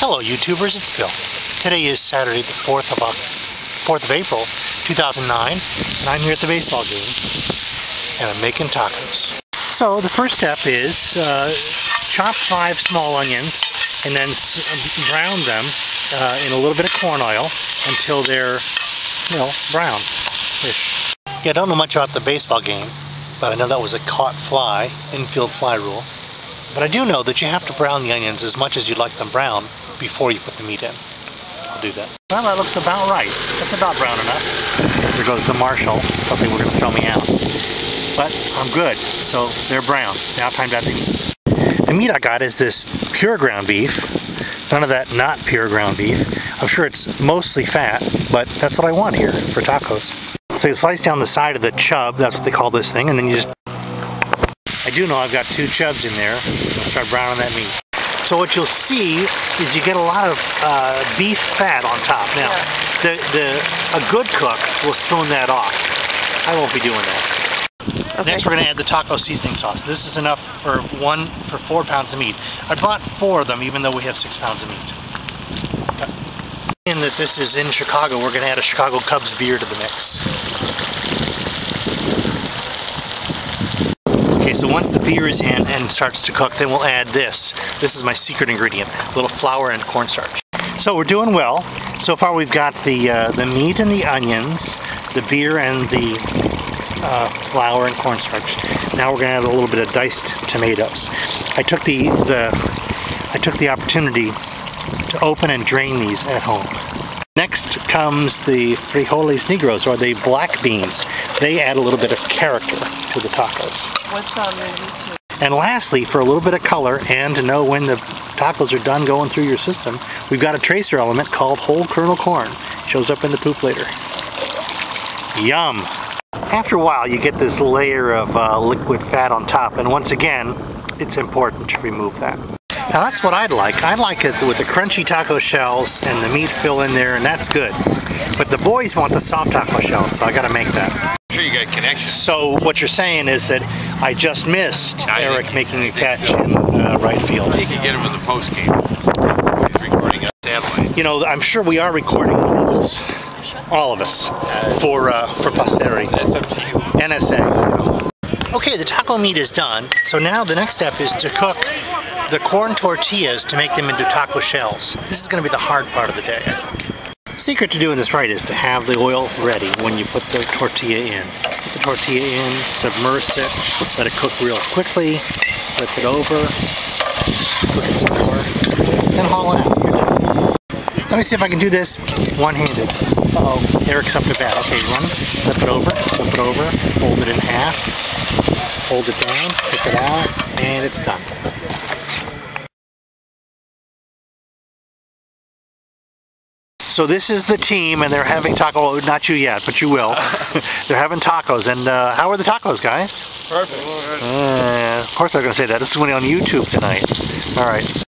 Hello YouTubers, it's Bill. Today is Saturday the 4th of, 4th of April 2009 and I'm here at the baseball game and I'm making tacos. So the first step is uh, chop five small onions and then brown them uh, in a little bit of corn oil until they're, you know, brown-ish. Yeah, I don't know much about the baseball game, but I know that was a caught fly, infield fly rule. But I do know that you have to brown the onions as much as you'd like them brown before you put the meat in. I'll do that. Well, that looks about right. That's about brown enough. There goes the marshal. Thought were going to throw me out. But I'm good. So they're brown. Now time to add the meat. The meat I got is this pure ground beef. None of that not pure ground beef. I'm sure it's mostly fat, but that's what I want here for tacos. So you slice down the side of the chub, that's what they call this thing, and then you just I do know I've got two chubs in there. I'll start browning that meat. So what you'll see is you get a lot of uh, beef fat on top. Now, yeah. the, the, a good cook will spoon that off. I won't be doing that. Okay. Next we're going to add the taco seasoning sauce. This is enough for one for four pounds of meat. I bought four of them even though we have six pounds of meat. In that this is in Chicago, we're going to add a Chicago Cubs beer to the mix. Okay, so once the beer is in and starts to cook, then we'll add this. This is my secret ingredient, a little flour and cornstarch. So we're doing well. So far we've got the, uh, the meat and the onions, the beer and the uh, flour and cornstarch. Now we're gonna add a little bit of diced tomatoes. I took the, the, I took the opportunity to open and drain these at home. Next comes the frijoles negros, or the black beans. They add a little bit of character to the tacos. What's on? And lastly, for a little bit of color and to know when the tacos are done going through your system, we've got a tracer element called whole kernel corn. Shows up in the poop later. Yum! After a while, you get this layer of uh, liquid fat on top, and once again, it's important to remove that. Now that's what I'd like. I like it with the crunchy taco shells and the meat fill in there, and that's good. But the boys want the soft taco shells, so I gotta make that. I'm sure you got connections. So what you're saying is that I just missed Eric making a catch so. in uh, right field. You can get him in the post game. He's recording on satellite. You know, I'm sure we are recording all of us, all of us, for uh, for posterity. That's up to you. NSA. Okay, the taco meat is done. So now the next step is to cook the corn tortillas to make them into taco shells. This is going to be the hard part of the day, I think. The secret to doing this right is to have the oil ready when you put the tortilla in. Put the tortilla in, submerge it, let it cook real quickly, flip it over, cook it some more, then haul it out. Let me see if I can do this one-handed. Uh oh Eric's up to bat. Okay, run, flip it over, flip it over, fold it in half, hold it down, pick it out, and it's done. So this is the team, and they're having taco. Not you yet, but you will. they're having tacos, and uh, how are the tacos, guys? Perfect. Uh, of course, I'm going to say that. This is going to be on YouTube tonight. All right.